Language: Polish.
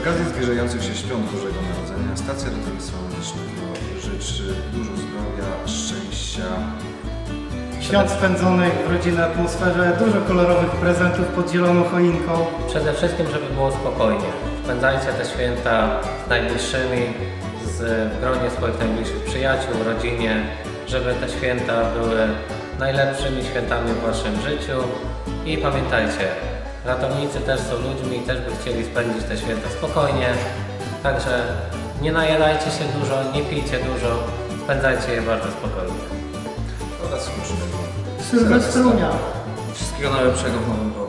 zbliżających się świąt Bożego Narodzenia Stacja Ratownictwa Medycznego życzy dużo zdrowia, szczęścia, Świąt spędzonych w rodzinnej atmosferze, dużo kolorowych prezentów pod zieloną choinką. Przede wszystkim, żeby było spokojnie. Spędzajcie te święta z najbliższymi, z, w gronie swoich najbliższych przyjaciół, rodzinie, żeby te święta były najlepszymi świętami w Waszym życiu. I pamiętajcie, ratownicy też są ludźmi i też by chcieli spędzić te święta spokojnie. Także nie najedajcie się dużo, nie pijcie dużo, spędzajcie je bardzo spokojnie. oraz uczniów. Sylwestrunia. Wszystkiego najlepszego w nowym roku.